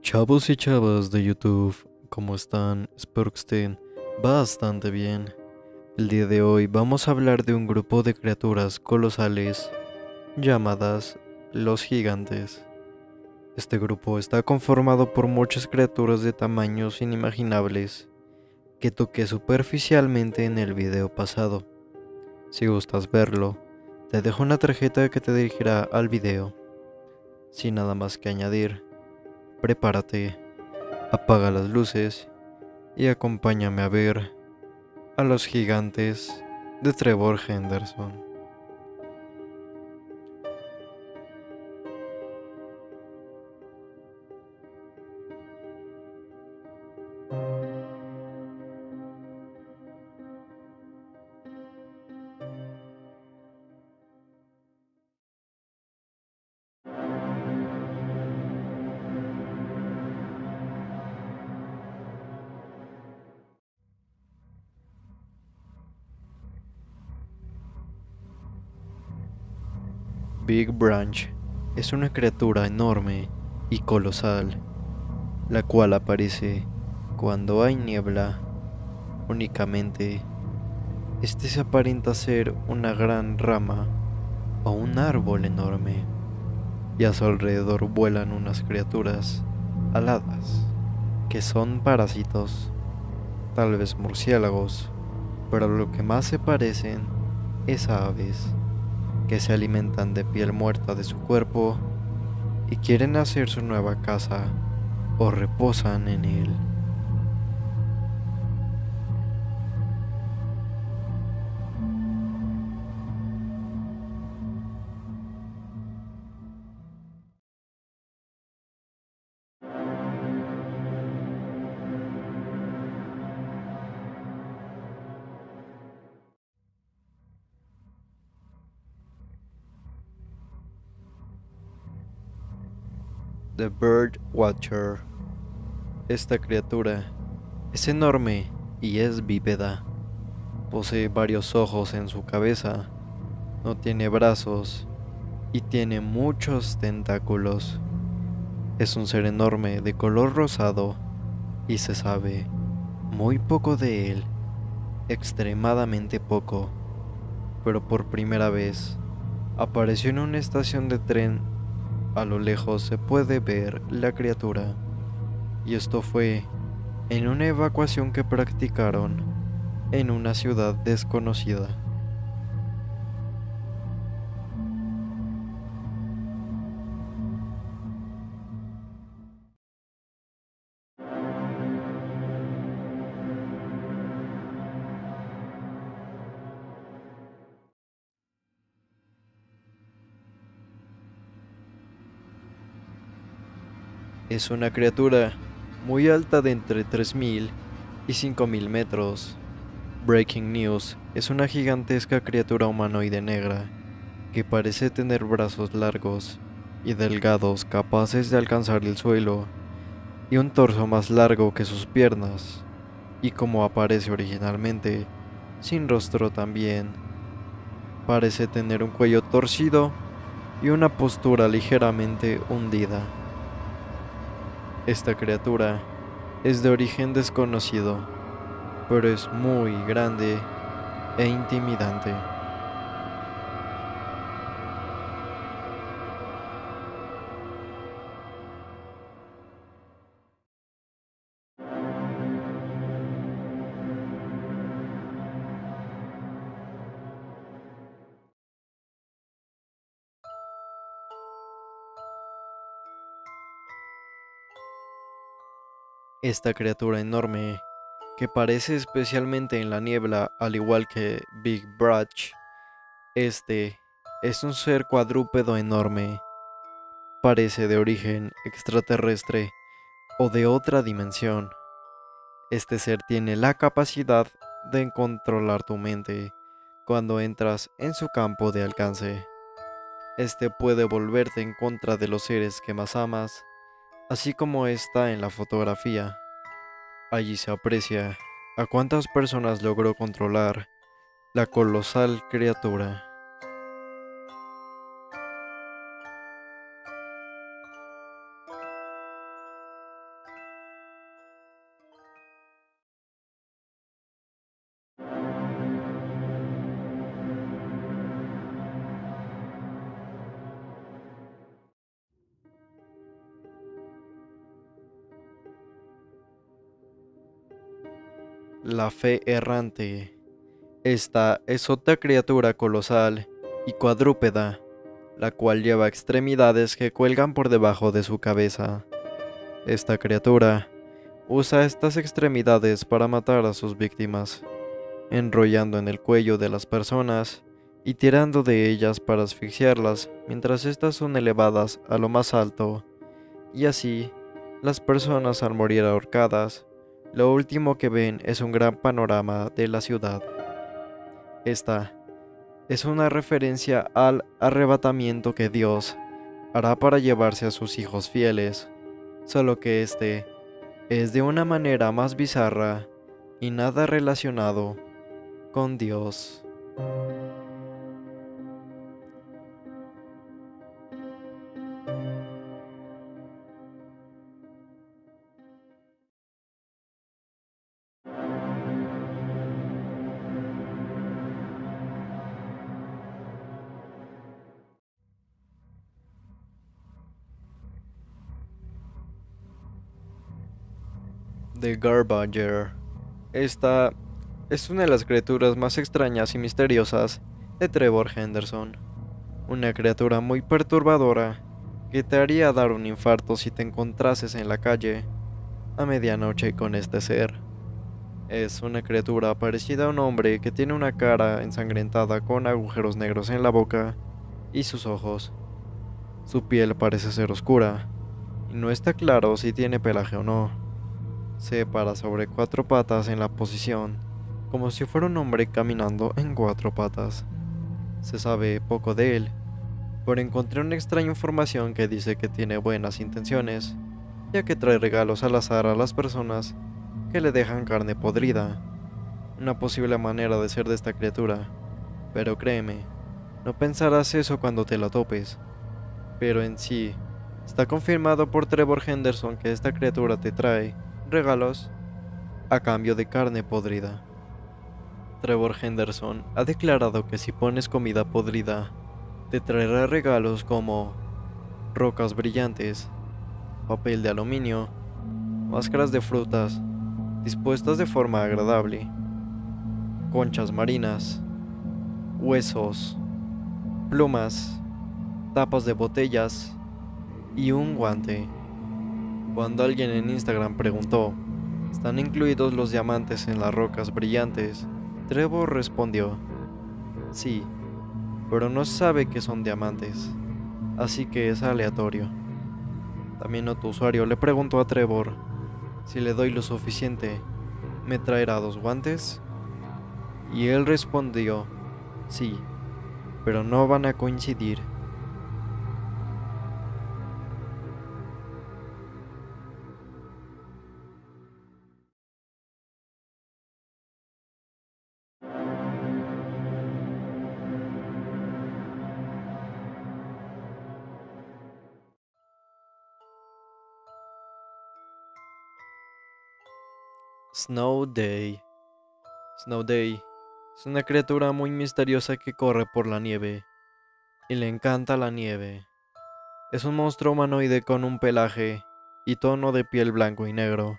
Chavos y chavas de YouTube, ¿cómo están? Espero que estén bastante bien. El día de hoy vamos a hablar de un grupo de criaturas colosales llamadas los gigantes. Este grupo está conformado por muchas criaturas de tamaños inimaginables que toqué superficialmente en el video pasado. Si gustas verlo, te dejo una tarjeta que te dirigirá al video. Sin nada más que añadir, prepárate, apaga las luces y acompáñame a ver a los gigantes de Trevor Henderson. Big Branch es una criatura enorme y colosal, la cual aparece cuando hay niebla únicamente. Este se aparenta ser una gran rama o un árbol enorme, y a su alrededor vuelan unas criaturas aladas, que son parásitos, tal vez murciélagos, pero lo que más se parecen es a aves que se alimentan de piel muerta de su cuerpo y quieren hacer su nueva casa o reposan en él. The Bird Watcher. Esta criatura es enorme y es bípeda. Posee varios ojos en su cabeza, no tiene brazos y tiene muchos tentáculos. Es un ser enorme de color rosado y se sabe muy poco de él, extremadamente poco, pero por primera vez apareció en una estación de tren a lo lejos se puede ver la criatura, y esto fue en una evacuación que practicaron en una ciudad desconocida. Es una criatura muy alta de entre 3.000 y 5.000 metros. Breaking News es una gigantesca criatura humanoide negra que parece tener brazos largos y delgados capaces de alcanzar el suelo y un torso más largo que sus piernas y como aparece originalmente, sin rostro también. Parece tener un cuello torcido y una postura ligeramente hundida. Esta criatura es de origen desconocido, pero es muy grande e intimidante. Esta criatura enorme, que parece especialmente en la niebla al igual que Big Brach, este es un ser cuadrúpedo enorme. Parece de origen extraterrestre o de otra dimensión. Este ser tiene la capacidad de controlar tu mente cuando entras en su campo de alcance. Este puede volverte en contra de los seres que más amas así como está en la fotografía. Allí se aprecia a cuántas personas logró controlar la colosal criatura. La fe errante. Esta es otra criatura colosal y cuadrúpeda, la cual lleva extremidades que cuelgan por debajo de su cabeza. Esta criatura usa estas extremidades para matar a sus víctimas, enrollando en el cuello de las personas y tirando de ellas para asfixiarlas mientras éstas son elevadas a lo más alto, y así las personas al morir ahorcadas, lo último que ven es un gran panorama de la ciudad. Esta es una referencia al arrebatamiento que Dios hará para llevarse a sus hijos fieles, solo que este es de una manera más bizarra y nada relacionado con Dios. The Garbager. Esta es una de las criaturas más extrañas y misteriosas de Trevor Henderson. Una criatura muy perturbadora que te haría dar un infarto si te encontrases en la calle a medianoche con este ser. Es una criatura parecida a un hombre que tiene una cara ensangrentada con agujeros negros en la boca y sus ojos. Su piel parece ser oscura y no está claro si tiene pelaje o no se para sobre cuatro patas en la posición, como si fuera un hombre caminando en cuatro patas. Se sabe poco de él, pero encontré una extraña información que dice que tiene buenas intenciones, ya que trae regalos al azar a las personas que le dejan carne podrida. Una posible manera de ser de esta criatura, pero créeme, no pensarás eso cuando te la topes. Pero en sí, está confirmado por Trevor Henderson que esta criatura te trae regalos a cambio de carne podrida. Trevor Henderson ha declarado que si pones comida podrida, te traerá regalos como rocas brillantes, papel de aluminio, máscaras de frutas dispuestas de forma agradable, conchas marinas, huesos, plumas, tapas de botellas y un guante. Cuando alguien en Instagram preguntó, ¿están incluidos los diamantes en las rocas brillantes? Trevor respondió, sí, pero no sabe que son diamantes, así que es aleatorio. También otro usuario le preguntó a Trevor, si le doy lo suficiente, ¿me traerá dos guantes? Y él respondió, sí, pero no van a coincidir. Snow Day. Snow Day es una criatura muy misteriosa que corre por la nieve y le encanta la nieve. Es un monstruo humanoide con un pelaje y tono de piel blanco y negro.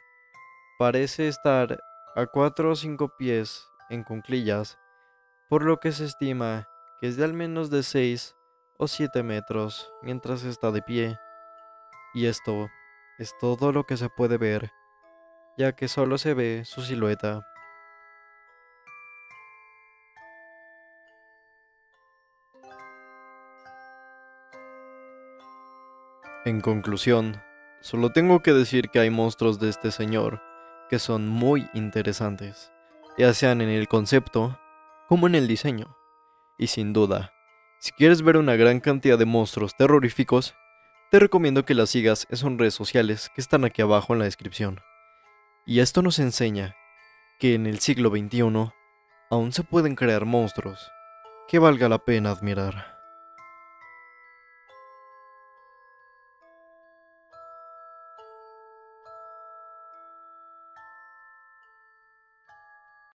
Parece estar a 4 o 5 pies en cunclillas, por lo que se estima que es de al menos de 6 o 7 metros mientras está de pie. Y esto es todo lo que se puede ver ya que solo se ve su silueta. En conclusión, solo tengo que decir que hay monstruos de este señor que son muy interesantes, ya sean en el concepto como en el diseño. Y sin duda, si quieres ver una gran cantidad de monstruos terroríficos, te recomiendo que las sigas en sus redes sociales que están aquí abajo en la descripción. Y esto nos enseña que en el siglo XXI aún se pueden crear monstruos que valga la pena admirar.